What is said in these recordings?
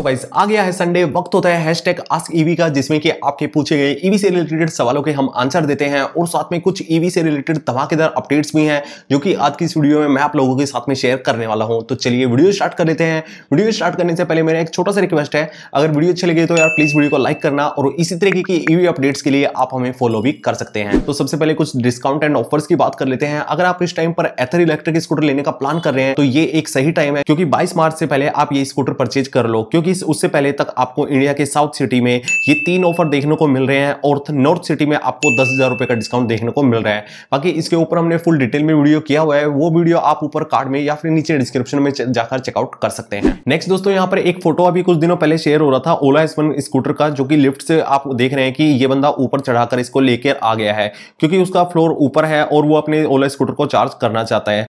तो गाइस आ गया है संडे वक्त होता है हैशटैग आस्क ईवी का, जिसमें कि आपके पूछे गए ईवी से रिलेटेड सवालों के हम आंसर देते हैं और साथ में कुछ ईवी से रिलेटेड धमाकेदार अपडेट्स भी हैं, जो कि आज की इस वीडियो में मैं आप लोगों के साथ में शेयर करने वाला हूँ। तो चलिए वीडियो स्टार्ट कर लेते हैं। वीडियो स्टार्ट करने से पहले मेरा एक छोटा सा रिक्वेस्ट है, अगर वीडियो अच्छी लगे तो यार प्लीज़ वीडियो को लाइक करना और इसी तरीके की ईवी अपडेट्स के लिए आप हमें फॉलो भी कर सकते हैं। तो सबसे पहले कुछ डिस्काउंट एंड ऑफर्स की बात कर लेते हैं। अगर आप इस टाइम पर एथर इलेक्ट्रिक स्कूटर लेने का प्लान कर रहे हैं तो ये एक सही टाइम है, क्योंकि 22 मार्च से पहले आप ये स्कूटर परचेज कर लो, क्योंकि उससे पहले तक आपको इंडिया के साउथ सिटी में ये तीन ऑफ़र देखने को मिल रहे हैं और नॉर्थ सिटी में आपको दस हज़ार रुपए का डिस्काउंट देखने को मिल रहा है। बाकी इसके ऊपर हमने फुल डिटेल में वीडियो किया हुआ है। वो वीडियो आप ऊपर कार्ड में या फिर नीचे डिस्क्रिप्शन में जाकर चेकआउट कर सकते हैं। नेक्स्ट दोस्तों, यहाँ पर एक फ़ोटो अभी कुछ दिनों पहले शेयर हो रहा था ओला एस स्कूटर का, जो कि लिफ्ट से आप देख रहे हैं कि ये बंदा ऊपर चढ़ाकर इसको लेकर आ गया है। क्योंकि उसका फ्लोर ऊपर है और वो अपने ओला स्कूटर को चार्ज करना चाहता है।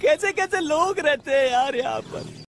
कैसे कैसे लोग रहते हैं यार यहाँ पर?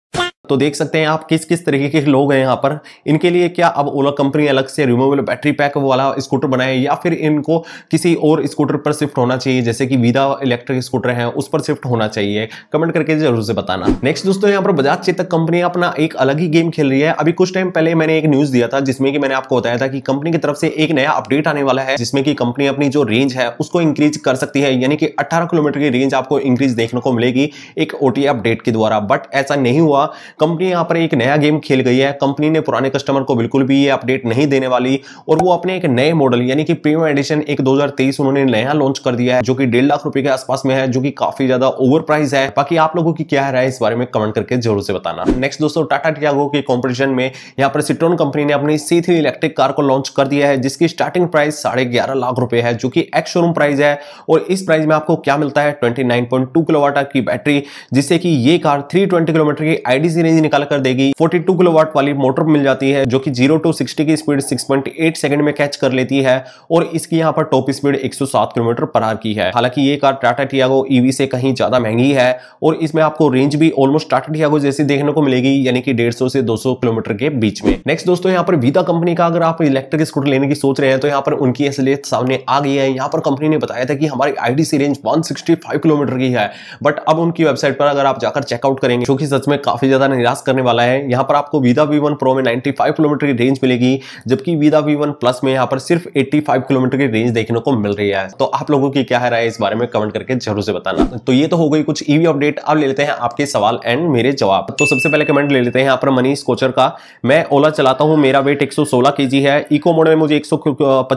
तो देख सकते हैं आप किस किस तरीके के लोग हैं यहाँ पर। इनके लिए क्या अब ओला कंपनी अलग से रिमूवेबल बैटरी पैक वाला स्कूटर बनाए या फिर इनको किसी और स्कूटर पर शिफ्ट होना चाहिए, जैसे कि विदा इलेक्ट्रिक स्कूटर है, उस पर शिफ्ट होना चाहिए। कमेंट करके ज़रूर से बताना। नेक्स्ट दोस्तों, यहाँ पर बजाज चेतक कंपनी अपना एक अलग ही गेम खेल रही है। अभी कुछ टाइम पहले मैंने एक न्यूज़ दिया था, जिसमें कि मैंने आपको बताया था कि कंपनी की तरफ़ से एक नया अपडेट आने वाला है, जिसमें कि कंपनी अपनी जो रेंज है, उसको इंक्रीज कर सकती है। यानी कि 18 किलोमीटर की रेंज आपको इंक्रीज देखने को मिलेगी एक ओटी अपडेट के द्वारा। बट ऐसा नहीं हुआ। कंपनी यहाँ पर एक नया गेम खेल गई है। कंपनी ने पुराने कस्टमर को बिल्कुल भी ये अपडेट नहीं देने वाली और वो अपने एक नए मॉडल यानी कि प्रीमियम एडिशन एक 2023 उन्होंने नया लॉन्च कर दिया है, जो कि डेढ़ लाख रुपए के आसपास में है, जो कि काफ़ी ज़्यादा ओवर प्राइस है। बाकी आप लोगों की क्या राय इस बारे में कमेंट करके ज़रूर से बताना। नेक्स्ट दोस्तों टाटा टियागो के कॉम्पिटिशन में यहाँ पर सिट्रोन कंपनी ने अपनी सी इलेक्ट्रिक कार को लॉन्च कर दिया है, जिसकी स्टार्टिंग प्राइस साढ़े ग्यारह लाख रुपए है, जो कि एक्स शोरूम प्राइस है। और इस प्राइस में आपको क्या मिलता है? ट्वेंटी नाइन किलोवाट की बैटरी जिससे कि ये कार थ्री किलोमीटर की आईडीसी रेंज निकाल कर देगी 42 किलोवाट वाली मोटर मिल जाती है, जो कि 0 टू 60 की स्पीड 6.8 सेकंड में कैच कर लेती है और इसकी यहाँ पर top speed 107 kilometre per hour की है। हालाँकि ये कार टाटा टियागो ईवी से कहीं ज़्यादा महँगी है और इसमें आपको रेंज भी ऑलमोस्ट टाटा टियागो जैसी देखने को मिलेगी, यानी कि डेढ़ से दो किलोमीटर के बीच में। नेक्स्ट दोस्तों, यहाँ पर वीदा कंपनी का अगर आप इलेक्ट्रिक स्कूटर लेने की सोच रहे हैं तो यहाँ पर उनकी असलियत सामने आ गई है। यहाँ पर कंपनी ने बताया था कि हमारी आईडीसी रेंज 165 किलोमीटर की है बट अब उनकी वेबसाइट पर अगर आप जाकर चेकआउट करेंगे, जो कि सच में काफ़ी ज़्यादा निराश करने वाला है। यहाँ पर आपको वीदा वी वन प्रो में 95 किलोमीटर की रेंज मिलेगी, जबकि वीदा वी वन प्लस में यहाँ पर सिर्फ़ 85 किलोमीटर की रेंज देखने को मिल रही है। तो आप लोगों की क्या है राय इस बारे में कमेंट करके ज़रूर से बताना। तो ये तो हो गई कुछ ईवी अपडेट अब ले लेते हैं आपके सवाल एंड मेरे जवाब। तो सबसे पहले कमेंट ले लेते हैं यहाँ पर मनीष कोचर का। मैं ओला चलाता हूँ, मेरा वेट एक के है। इको मोड में मुझे एक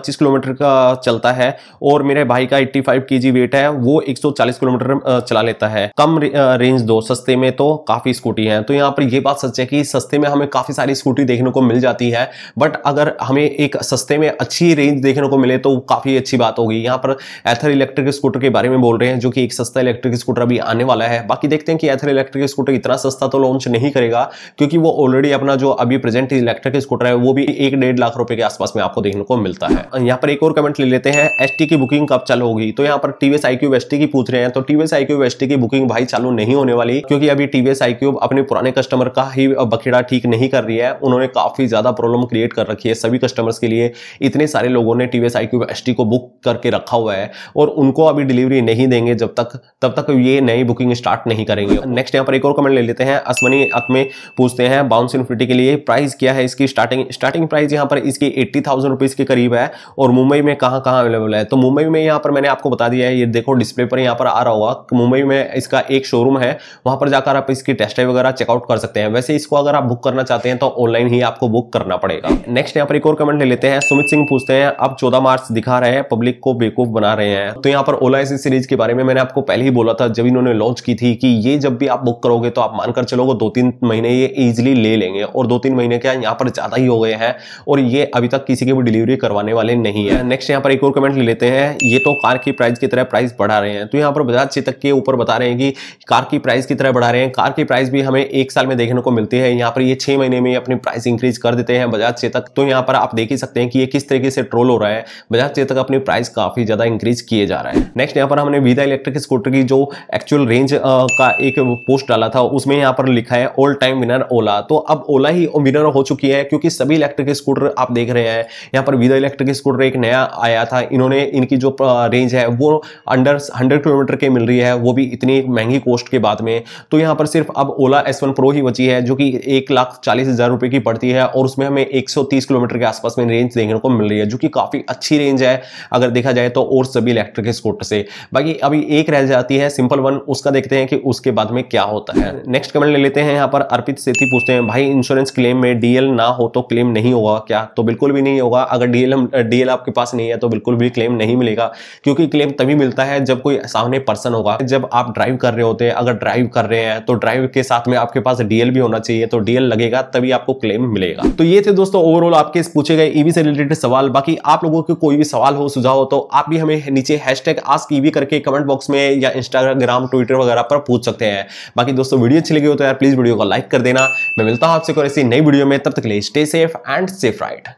किलोमीटर का चलता है और मेरे भाई का एट्टी फाइव वेट है, वो एक किलोमीटर चला लेता है। कम रेंज दो, सस्ते में तो काफ़ी स्कूटी है। तो यहाँ पर ये बात सच है कि सस्ते में हमें काफ़ी सारी स्कूटी देखने को मिल जाती है बट अगर हमें एक सस्ते में अच्छी रेंज देखने को मिले तो काफ़ी अच्छी बात होगी। यहाँ पर एथर इलेक्ट्रिक स्कूटर के बारे में बोल रहे हैं, जो कि एक सस्ता इलेक्ट्रिक स्कूटर अभी आने वाला है। बाकी देखते हैं कि एथर इलेक्ट्रिक स्कूटर इतना सस्ता तो लॉन्च नहीं करेगा, क्योंकि वो ऑलरेडी अपना जो अभी प्रेजेंट इलेक्ट्रिक स्कूटर है, वो भी एक लाख रुपए के आसपास में आपको देखने को मिलता है। यहाँ पर एक और कमेंट ले लेते हैं एसटी की बुकिंग कब चालू होगी? तो यहाँ पर टीवीएस आईक्यूब एस की पूछ रहे हैं तो टीवीएस आईक्यूब एस की बुकिंग भाई चालू नहीं होने वाली, क्योंकि अभी टीवीएस आईक्यूब अपने पुराने कस्टमर का ही बखेड़ा ठीक नहीं कर रही है, उन्होंने काफ़ी ज़्यादा प्रॉब्लम क्रिएट कर रखी है सभी कस्टमर्स के लिए। इतने सारे लोगों ने टीवीएस आईक्यूब एसटी को बुक करके रखा हुआ है और उनको अभी डिलीवरी नहीं देंगे जब तक, तब तक ये नई बुकिंग स्टार्ट नहीं करेंगे। नेक्स्ट यहाँ पर एक और कमेंट ले लेते हैं। अश्वनी में पूछते हैं बाउंस इन्फिनिटी के लिए प्राइस क्या है इसकी? स्टार्टिंग स्टार्टिंग प्राइस यहाँ पर इसकी एट्टी थाउज़ेंड रुपीज़ के करीब है और मुंबई में कहाँ कहाँ अवेलेबल है? तो मुंबई में यहाँ पर मैंने आपको बता दिया है, ये देखो डिस्प्ले पर यहाँ पर आ रहा होगा। मुंबई में इसका एक शोरूम है, वहाँ पर जाकर आप इसकी टेस्ट वगैरह चेकआउट कर सकते हैं। वैसे इसको अगर आप बुक करना चाहते हैं तो ऑनलाइन ही आपको बुक करना पड़ेगा। नेक्स्ट यहाँ पर एक और कमेंट ले लेते हैं। सुमित सिंह पूछते हैं, अब 14 मार्च दिखा रहे हैं पब्लिक को बेवकूफ़ बना रहे हैं। तो यहाँ पर ओला एसी सीरीज़ के बारे में मैंने आपको पहले ही बोला था, जब इन्होंने लॉन्च की थी कि ये जब भी आप बुक करोगे तो आप मानकर चलोगे दो तीन महीने ये इजिली ले लेंगे। और दो तीन महीने क्या यहाँ पर ज़्यादा ही हो गए हैं, और ये अभी तक किसी की भी डिलीवरी करवाने वाले नहीं है। नेक्स्ट यहाँ पर एक और कमेंट ले लेते हैं, ये तो कार की प्राइस की तरह प्राइस बढ़ा रहे हैं। तो यहाँ पर बजाज चेतक के ऊपर बता रहे हैं कि कार की प्राइस की तरह बढ़ा रहे हैं। कार की प्राइस भी हमें एक साल में देखने को मिलती है, यहाँ पर ये छह महीने में अपनी प्राइस इंक्रीज कर देते हैं बजाज चेतक तो यहाँ पर आप देख ही सकते हैं कि ये किस तरीके से ट्रोल हो रहा है। बजाज चेतक अपनी प्राइस काफ़ी ज़्यादा इंक्रीज किए जा रहा है। नेक्स्ट यहाँ पर हमने वीदा इलेक्ट्रिक स्कूटर की जो एक्चुअल रेंज का एक पोस्ट डाला था, उसमें यहाँ पर लिखा है ऑल टाइम विनर ओला तो अब ओला ही विनर हो चुकी है, क्योंकि सभी इलेक्ट्रिक स्कूटर आप देख रहे हैं, यहाँ पर वीदा इलेक्ट्रिक स्कूटर एक नया आया था, इन्होंने इनकी जो रेंज है, वो अंडर हंड्रेड किलोमीटर के मिल रही है, वो भी इतनी महँगी कॉस्ट के बाद में। तो यहाँ पर सिर्फ़ अब ओला एस वन प्रो ही बची है, जो कि एक लाख चालीस हज़ार रुपए की पड़ती है और उसमें हमें 130 किलोमीटर के आसपास में रेंज देखने को मिल रही है, जो कि काफ़ी अच्छी रेंज है, अगर देखा जाए तो और सभी इलेक्ट्रिक स्कूटर से। बाकी अभी एक रह जाती है सिंपल वन उसका देखते हैं कि उसके बाद में क्या होता है। नेक्स्ट कमेंट ले लेते हैं, यहाँ पर अर्पित सेठी पूछते हैं, भाई इंश्योरेंस क्लेम में डीएल ना हो तो क्लेम नहीं होगा क्या? तो बिल्कुल भी नहीं होगा। अगर डीएल डीएल आपके पास नहीं है तो बिल्कुल भी क्लेम नहीं मिलेगा, क्योंकि क्लेम तभी मिलता है जब कोई सामने पर्सन होगा। जब आप ड्राइव कर रहे होते हैं, अगर ड्राइव कर रहे हैं तो ड्राइव के साथ में आपके पास डीएल भी होना चाहिए तो डीएल लगेगा, तभी आपको क्लेम मिलेगा। तो ये थे दोस्तों ओवरऑल आपके पूछे गए ईवी से रिलेटेड सवाल। बाकी आप लोगों के कोई भी सवाल हो, सुझाव हो तो आप भी हमें नीचे हैश टैग ईवी करके कमेंट बॉक्स में या इंस्टाग्राम ट्विटर वगैरह पर पूछ सकते हैं। बाकी दोस्तों, वीडियो अच्छी लगी हो तो यार प्लीज़ वीडियो को लाइक कर देना। मैं मिलता हूँ आपसे कोई ऐसी नई वीडियो में, तब तक ले stay safe and safe right